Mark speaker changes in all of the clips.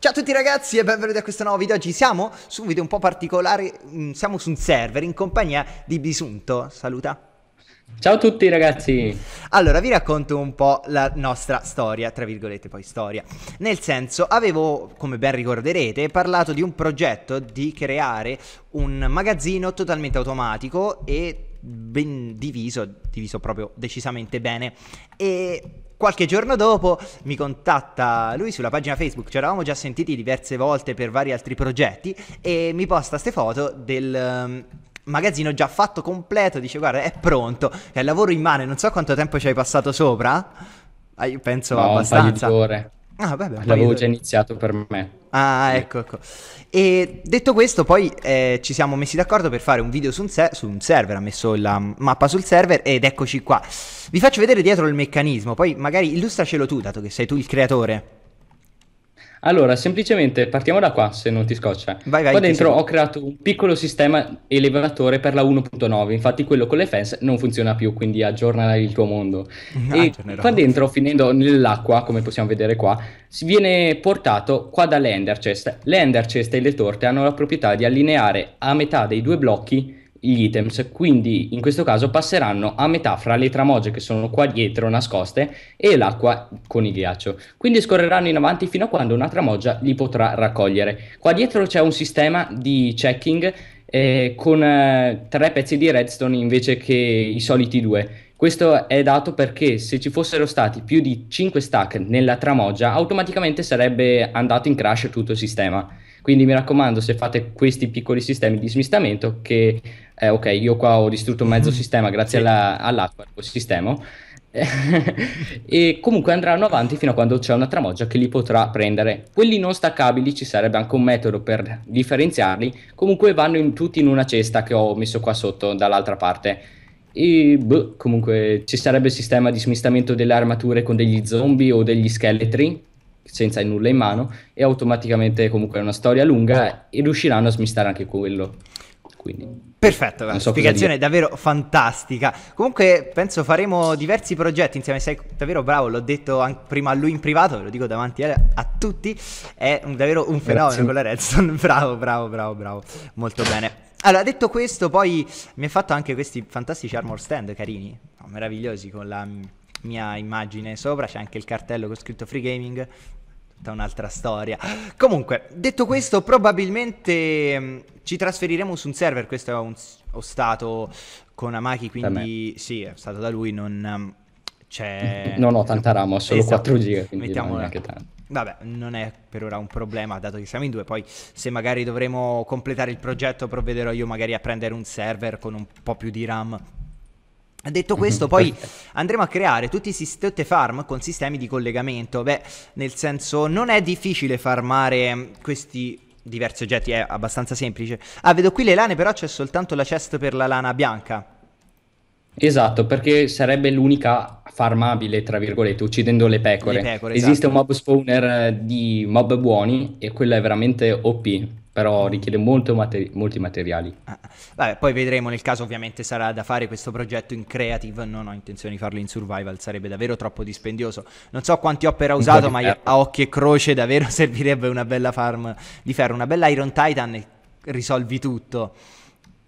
Speaker 1: Ciao a tutti ragazzi e benvenuti a questo nuovo video. Oggi siamo su un video un po' particolare, mm, siamo su un server in compagnia di Bisunto. Saluta.
Speaker 2: Ciao a tutti ragazzi!
Speaker 1: Allora, vi racconto un po' la nostra storia, tra virgolette poi storia. Nel senso, avevo, come ben ricorderete, parlato di un progetto di creare un magazzino totalmente automatico e ben diviso, diviso proprio decisamente bene. E Qualche giorno dopo mi contatta lui sulla pagina Facebook, ci eravamo già sentiti diverse volte per vari altri progetti e mi posta queste foto del um, magazzino già fatto completo, dice guarda è pronto, è lavoro in mano, non so quanto tempo ci hai passato sopra, ah, io penso
Speaker 2: no,
Speaker 1: abbastanza.
Speaker 2: Un paio di ore.
Speaker 1: Ah, vabbè,
Speaker 2: L'avevo già iniziato per me.
Speaker 1: Ah, ecco, ecco. E detto questo, poi eh, ci siamo messi d'accordo per fare un video su un, se- su un, server, ha messo la mappa sul server ed eccoci qua. Vi faccio vedere dietro il meccanismo, poi magari illustracelo tu, dato che sei tu il creatore.
Speaker 2: Allora, semplicemente partiamo da qua, se non ti scoccia.
Speaker 1: Vai, vai,
Speaker 2: qua dentro ho creato un piccolo sistema elevatore per la 1.9, infatti quello con le fence non funziona più, quindi aggiorna il tuo mondo. Ah, e qua dentro, finendo nell'acqua, come possiamo vedere qua, si viene portato qua dalle ender chest. Le ender chest e le torte hanno la proprietà di allineare a metà dei due blocchi gli items, quindi in questo caso passeranno a metà fra le tramoge che sono qua dietro nascoste e l'acqua con il ghiaccio. Quindi scorreranno in avanti fino a quando una tramoggia li potrà raccogliere. Qua dietro c'è un sistema di checking eh, con eh, tre pezzi di redstone invece che i soliti due. Questo è dato perché se ci fossero stati più di 5 stack nella tramoggia, automaticamente sarebbe andato in crash tutto il sistema. Quindi mi raccomando, se fate questi piccoli sistemi di smistamento, che eh, ok, io qua ho distrutto mezzo sistema grazie sì. alla, all'acqua, al sistema, e comunque andranno avanti fino a quando c'è una tramoggia che li potrà prendere. Quelli non staccabili ci sarebbe anche un metodo per differenziarli, comunque vanno in, tutti in una cesta che ho messo qua sotto dall'altra parte. E boh, comunque ci sarebbe il sistema di smistamento delle armature con degli zombie o degli scheletri senza nulla in mano e automaticamente comunque è una storia lunga e riusciranno a smistare anche quello. Quindi,
Speaker 1: Perfetto, una so spiegazione davvero fantastica. Comunque penso faremo diversi progetti insieme, sei davvero bravo, l'ho detto anche prima a lui in privato, ve lo dico davanti a, a tutti, è un, davvero un fenomeno Grazie. con la Redstone, bravo, bravo, bravo, bravo, molto bene. Allora, detto questo, poi mi ha fatto anche questi fantastici armor stand carini, meravigliosi con la mia immagine sopra, c'è anche il cartello con scritto free gaming, tutta un'altra storia. Comunque, detto questo, probabilmente mh, mm, ci trasferiremo su un server, questo è un, ho stato con Amaki, quindi sì, è stato da lui, non um, c'è...
Speaker 2: Non ho tanta RAM, ho solo esatto. 4 giga, quindi Mettiamo non neanche tanto.
Speaker 1: Vabbè, non è per ora un problema, dato che siamo in due. Poi, se magari dovremo completare il progetto, provvederò io magari a prendere un server con un po' più di RAM Detto questo, poi andremo a creare tutti i, tutte farm con sistemi di collegamento. Beh, nel senso, non è difficile farmare questi diversi oggetti, è abbastanza semplice. Ah, vedo qui le lane, però c'è soltanto la chest per la lana bianca.
Speaker 2: Esatto, perché sarebbe l'unica farmabile, tra virgolette, uccidendo le pecore. Le pecore Esiste esatto. un mob spawner di mob buoni e quello è veramente OP però richiede materi- molti materiali.
Speaker 1: Ah, vabbè, poi vedremo nel caso ovviamente sarà da fare questo progetto in creative, non ho intenzione di farlo in survival, sarebbe davvero troppo dispendioso. Non so quanti opera ha usato, ma a occhio e croce davvero servirebbe una bella farm di ferro, una bella Iron Titan e risolvi tutto.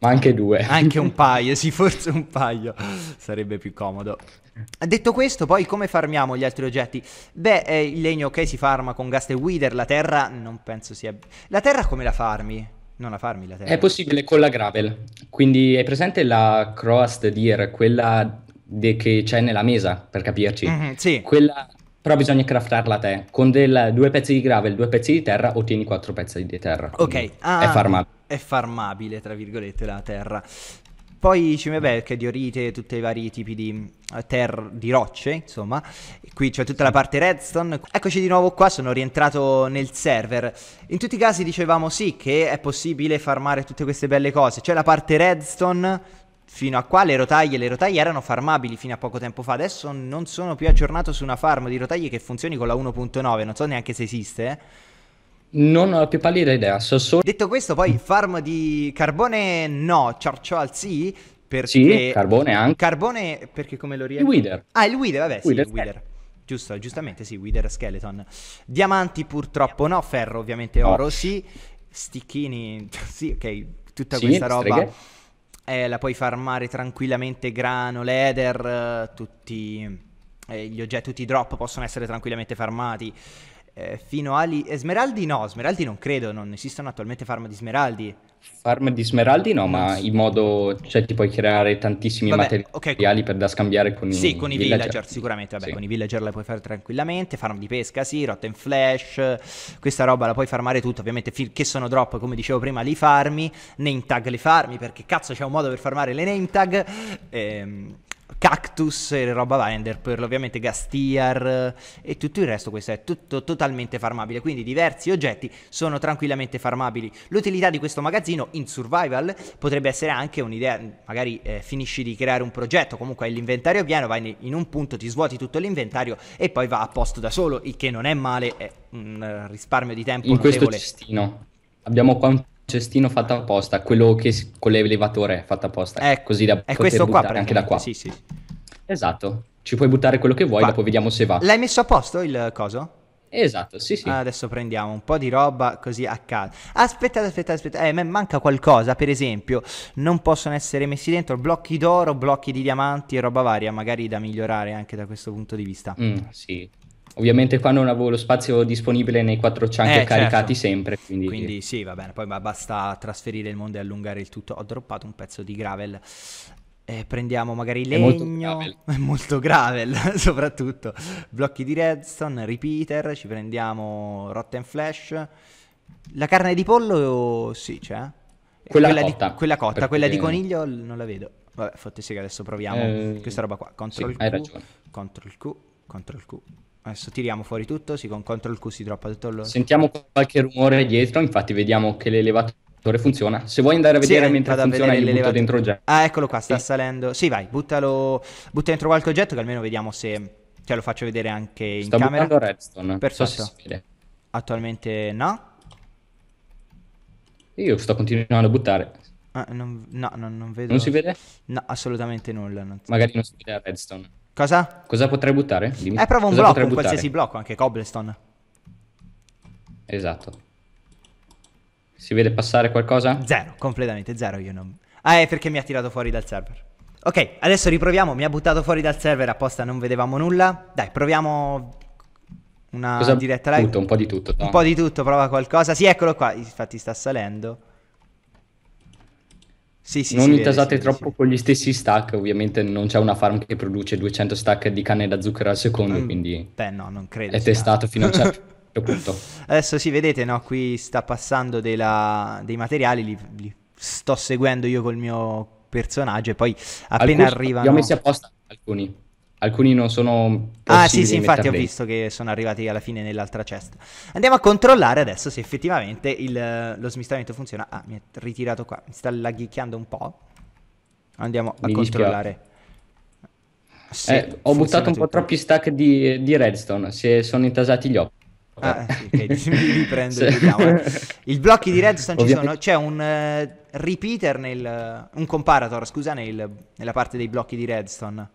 Speaker 2: Ma anche due.
Speaker 1: Anche un paio, sì, forse un paio. Sarebbe più comodo. Detto questo, poi come farmiamo gli altri oggetti? Beh, eh, il legno ok si farma con Gast e Wither, la terra non penso sia... La terra come la farmi? Non la farmi la terra.
Speaker 2: È possibile con la gravel. Quindi è presente la Croast Deer, quella de- che c'è nella mesa, per capirci?
Speaker 1: Mm-hmm, sì.
Speaker 2: Quella... Però bisogna craftarla a te. Con del, due pezzi di gravel, due pezzi di terra, ottieni quattro pezzi di terra.
Speaker 1: Ok. Ah, è farmabile è farmabile, tra virgolette, la terra. Poi ci vabbè che diorite, tutti i vari tipi di eh, terra, di rocce, insomma. Qui c'è tutta la parte redstone. Eccoci di nuovo qua, sono rientrato nel server. In tutti i casi dicevamo sì che è possibile farmare tutte queste belle cose. C'è la parte redstone, fino a qua le rotaie, le rotaie erano farmabili fino a poco tempo fa. Adesso non sono più aggiornato su una farm di rotaie che funzioni con la 1.9, non so neanche se esiste, eh.
Speaker 2: Non ho la più pallida idea, so solo...
Speaker 1: Detto questo, poi farm di carbone no, charcoal sì, perché...
Speaker 2: Sì, carbone anche.
Speaker 1: Carbone perché come lo riesco?
Speaker 2: Il Wither.
Speaker 1: Ah, il Wither, vabbè, Wither. sì, il Wither. Giusto, giustamente sì, Wither Skeleton. Diamanti purtroppo no, ferro ovviamente oro no. sì, sticchini sì, ok, tutta sì, questa roba eh, la puoi farmare tranquillamente grano, leather, tutti eh, gli oggetti, tutti i drop possono essere tranquillamente farmati. Eh, fino a lì, Smeraldi no, Smeraldi non credo, non esistono attualmente farm di Smeraldi.
Speaker 2: Farm di smeraldi no, ma in modo, cioè ti puoi creare tantissimi vabbè, materiali okay. per da scambiare con,
Speaker 1: sì, i, con i villager. villager sicuramente, vabbè, sì. con i villager la puoi fare tranquillamente, farm di pesca sì, rotten flash, questa roba la puoi farmare tutta, ovviamente finché sono drop, come dicevo prima, li farmi, name tag li farmi, perché cazzo c'è un modo per farmare le name tag, ehm, Cactus e roba varia, per ovviamente Gastiar e tutto il resto, questo è tutto totalmente farmabile, quindi diversi oggetti sono tranquillamente farmabili. L'utilità di questo magazzino in survival potrebbe essere anche un'idea, magari eh, finisci di creare un progetto, comunque hai l'inventario pieno, vai in un punto, ti svuoti tutto l'inventario e poi va a posto da solo, il che non è male, è un risparmio di tempo
Speaker 2: in notevole. questo cestino abbiamo qua un cestino fatto apposta, quello che con l'elevatore è fatto apposta,
Speaker 1: è, così da è questo qua anche da qua. Sì, sì.
Speaker 2: Esatto, ci puoi buttare quello che vuoi, qua. dopo vediamo se va.
Speaker 1: L'hai messo a posto il coso?
Speaker 2: Esatto, sì, sì.
Speaker 1: Adesso prendiamo un po' di roba così a caso. Aspettate, aspettate, aspettate. Eh, manca qualcosa, per esempio, non possono essere messi dentro blocchi d'oro, blocchi di diamanti e roba varia, magari da migliorare anche da questo punto di vista.
Speaker 2: Mm, sì. Ovviamente qua non avevo lo spazio disponibile nei quattro chunk eh, caricati certo. sempre. Quindi...
Speaker 1: quindi... sì, va bene. Poi basta trasferire il mondo e allungare il tutto. Ho droppato un pezzo di gravel. Eh, prendiamo magari legno. È molto gravel. soprattutto. Blocchi di redstone, repeater. Ci prendiamo rotten flash. La carne di pollo, sì, c'è.
Speaker 2: Quella, quella cotta.
Speaker 1: Di, quella cotta, perché... quella di coniglio non la vedo. Vabbè, fottesi che adesso proviamo eh... questa roba qua. Control sì, Q, Control Q, Control Q. Adesso tiriamo fuori tutto, si con CTRL Q si droppa tutto lo...
Speaker 2: Sentiamo qualche rumore dietro, infatti vediamo che l'elevatore funziona. Se vuoi andare a vedere sì, mentre funziona, gli butto dentro oggetto.
Speaker 1: Ah, eccolo qua, sta sì. salendo. Sì, vai, buttalo, butta dentro qualche oggetto che almeno vediamo se... Cioè lo faccio vedere anche in
Speaker 2: Sto
Speaker 1: camera.
Speaker 2: Sto redstone.
Speaker 1: Perfetto. So. Attualmente no.
Speaker 2: Io sto continuando a buttare.
Speaker 1: Ah, non, no, non, non vedo.
Speaker 2: Non si vede?
Speaker 1: No, assolutamente nulla. Non
Speaker 2: Magari non si vede la redstone.
Speaker 1: Cosa?
Speaker 2: Cosa potrei buttare?
Speaker 1: Dimmi. Eh, prova un Cosa blocco, un qualsiasi blocco, anche cobblestone.
Speaker 2: Esatto. Si vede passare qualcosa?
Speaker 1: Zero, completamente zero. Io non. Ah, è perché mi ha tirato fuori dal server. Ok, adesso riproviamo. Mi ha buttato fuori dal server apposta, non vedevamo nulla. Dai, proviamo una
Speaker 2: Cosa
Speaker 1: diretta live.
Speaker 2: Tutto, un po' di tutto.
Speaker 1: Un po' di tutto, prova qualcosa. Sì, eccolo qua. Infatti sta salendo.
Speaker 2: Sì, sì, non intasate vede, troppo sì, con gli stessi stack, ovviamente non c'è una farm che produce 200 stack di canne da zucchero al secondo, mm, quindi
Speaker 1: beh, no, non credo
Speaker 2: è testato fino a un certo punto.
Speaker 1: Adesso sì, vedete, no, qui sta passando della, dei materiali, li, li, sto seguendo io col mio personaggio e poi appena arrivano...
Speaker 2: Li ho messi apposta alcuni. Alcuni non sono
Speaker 1: Ah sì sì infatti ho visto che sono arrivati alla fine nell'altra cesta Andiamo a controllare adesso se effettivamente il, lo smistamento funziona Ah mi è ritirato qua Mi sta laghicchiando un po' Andiamo a mi controllare
Speaker 2: sì, eh, Ho buttato un tutto. po' troppi stack di, di redstone Si sono intasati gli occhi
Speaker 1: Ah, sì, ok, mi riprendo sì. vediamo. I blocchi di redstone ci sono, c'è un uh, repeater nel, un comparator, scusa, nel, nella parte dei blocchi di redstone.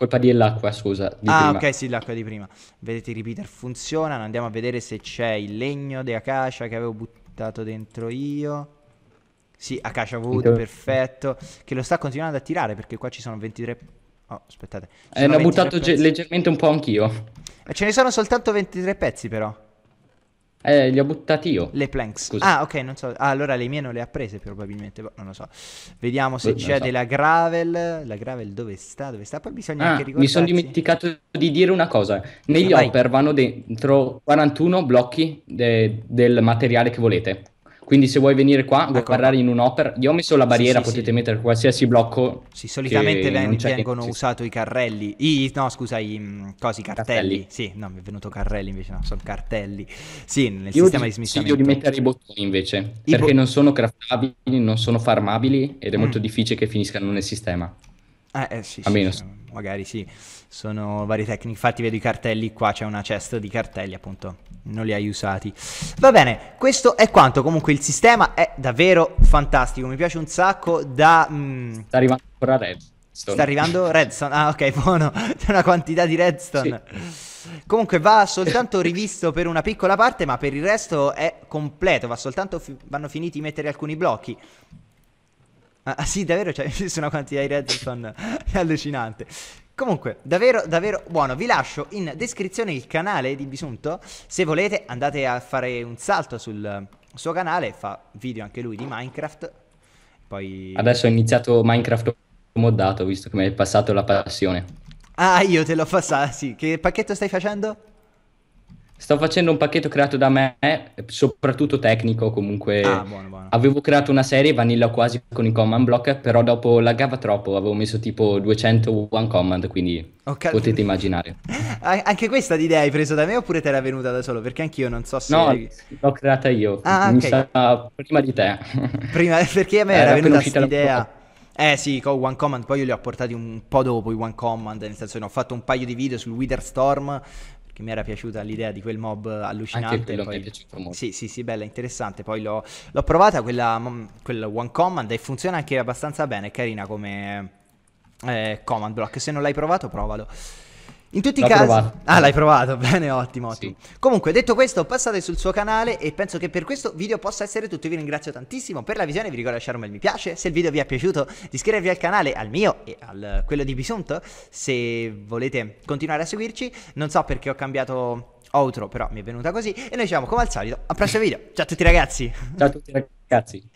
Speaker 2: Colpa dell'acqua, scusa.
Speaker 1: Di ah, prima. ok, sì, l'acqua di prima. Vedete i repeater funzionano. Andiamo a vedere se c'è il legno di acacia che avevo buttato dentro io. Sì, acacia wood, perfetto. Che lo sta continuando a tirare perché qua ci sono 23... Oh, aspettate.
Speaker 2: Eh, ne ho buttato leggermente un po' anch'io.
Speaker 1: E ce ne sono soltanto 23 pezzi però.
Speaker 2: Eh, li ho buttati io.
Speaker 1: Le planks. Scusa. Ah, ok, non so. Ah, allora le mie non le ha prese probabilmente. Boh, non lo so. Vediamo se c'è so. della gravel. La gravel dove sta? Dove sta? Poi bisogna
Speaker 2: ah,
Speaker 1: anche
Speaker 2: ricordare. Mi sono dimenticato di dire una cosa. Negli Vai. hopper vanno dentro 41 blocchi de- del materiale che volete. Quindi se vuoi venire qua, vuoi guardare in un hopper, io ho messo la barriera, sì, sì, potete sì. mettere qualsiasi blocco.
Speaker 1: Sì, solitamente ven- vengono usati i carrelli, i, no scusa, i mm, cosi, cartelli. cartelli. Sì, no, mi è venuto carrelli invece, no, sono cartelli. Sì, nel io sistema di smistamento.
Speaker 2: Io di mettere i bottoni invece, I perché bo- non sono craftabili, non sono farmabili ed è mm. molto difficile che finiscano nel sistema.
Speaker 1: Eh, eh sì, Almeno. sì, magari sì sono varie tecniche. Infatti vedo i cartelli, qua c'è una cesta di cartelli, appunto, non li hai usati. Va bene, questo è quanto. Comunque il sistema è davvero fantastico, mi piace un sacco da...
Speaker 2: Mm... Sta arrivando ancora Red.
Speaker 1: Sta arrivando redstone. Ah, ok, buono. C'è una quantità di redstone. Sì. Comunque va soltanto rivisto per una piccola parte, ma per il resto è completo. Va soltanto fi- vanno finiti di mettere alcuni blocchi. Ah, ah sì, davvero c'è una quantità di redstone è allucinante. Comunque, davvero, davvero buono. Vi lascio in descrizione il canale di Bisunto. Se volete, andate a fare un salto sul suo canale. Fa video anche lui di Minecraft. Poi...
Speaker 2: Adesso ho iniziato Minecraft moddato, visto che mi hai passato la passione.
Speaker 1: Ah, io te l'ho passata, sì. Che pacchetto stai facendo?
Speaker 2: Sto facendo un pacchetto creato da me, soprattutto tecnico, comunque ah, buono, buono. avevo creato una serie vanilla quasi con i command block, però dopo laggava troppo, avevo messo tipo 200 one command, quindi okay. potete immaginare.
Speaker 1: Anche questa idea hai preso da me oppure te era venuta da solo? Perché anch'io non so se...
Speaker 2: No, l'ho creata io, ah, okay. sa... prima di te.
Speaker 1: Prima, perché a me era, era venuta questa idea... Eh sì, con One Command, poi io li ho portati un po' dopo i One Command, nel senso che ho fatto un paio di video sul Wither Storm, che mi era piaciuta l'idea di quel mob allucinante.
Speaker 2: Anche quello
Speaker 1: poi...
Speaker 2: mi è piaciuto molto.
Speaker 1: Sì, sì, sì, bella, interessante. Poi l'ho, l'ho provata quella, quella One Command e funziona anche abbastanza bene, è carina come eh, command block. Se non l'hai provato, provalo. In tutti i casi... Provato. Ah, l'hai provato, bene, ottimo, ottimo. Sì. Comunque, detto questo, passate sul suo canale e penso che per questo video possa essere tutto. Vi ringrazio tantissimo per la visione, vi ricordo di lasciare un bel mi piace. Se il video vi è piaciuto, di iscrivervi al canale, al mio e a quello di Bisunto, se volete continuare a seguirci. Non so perché ho cambiato outro, però mi è venuta così. E noi ci vediamo come al solito al prossimo video. Ciao a tutti ragazzi.
Speaker 2: Ciao a tutti ragazzi.